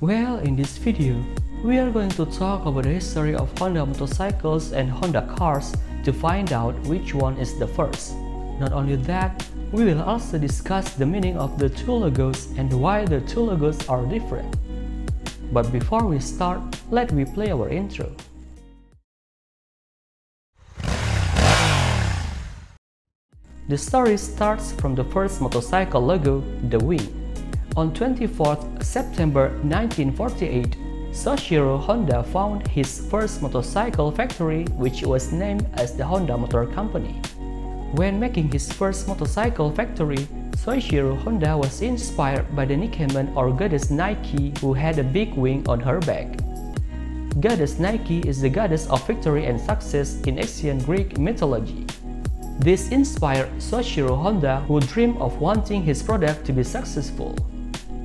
Well, in this video, we are going to talk about the history of Honda motorcycles and Honda cars to find out which one is the first. Not only that, we will also discuss the meaning of the two logos and why the two logos are different. But before we start, let me play our intro. The story starts from the first motorcycle logo, the wing. On 24 September 1948, Soichiro Honda found his first motorcycle factory which was named as the Honda Motor Company. When making his first motorcycle factory, Soichiro Honda was inspired by the Nikemen or goddess Nike who had a big wing on her back. Goddess Nike is the goddess of victory and success in ancient Greek mythology. This inspired Soichiro Honda who dreamed of wanting his product to be successful.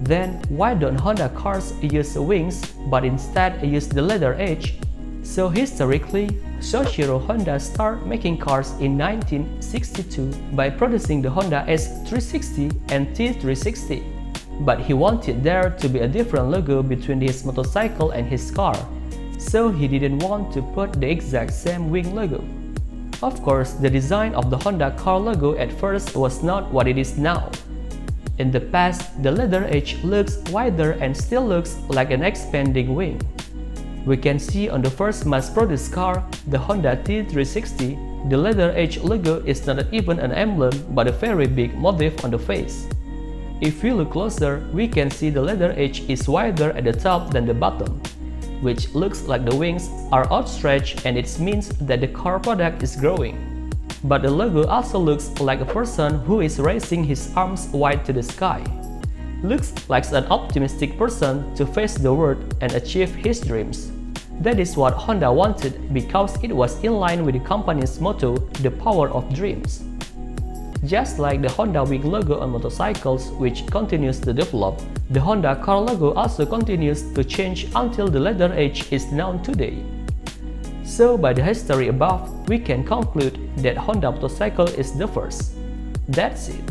Then why don't Honda cars use wings but instead use the letter H? So historically, Soichiro Honda started making cars in 1962 by producing the Honda S360 and T360. But he wanted there to be a different logo between his motorcycle and his car, so he didn't want to put the exact same wing logo. Of course, the design of the Honda car logo at first was not what it is now. In the past, the letter H looks wider and still looks like an expanding wing. We can see on the first mass-produced car, the Honda T360, the letter H logo is not even an emblem but a very big motif on the face. If we look closer, we can see the letter H is wider at the top than the bottom, which looks like the wings are outstretched and it means that the car product is growing. But the logo also looks like a person who is raising his arms wide to the sky. Looks like an optimistic person to face the world and achieve his dreams. That is what Honda wanted because it was in line with the company's motto, the power of dreams. Just like the Honda Wing logo on motorcycles which continues to develop, the Honda car logo also continues to change until the letter H is known today. So by the history above, we can conclude that Honda motorcycle is the first. That's it.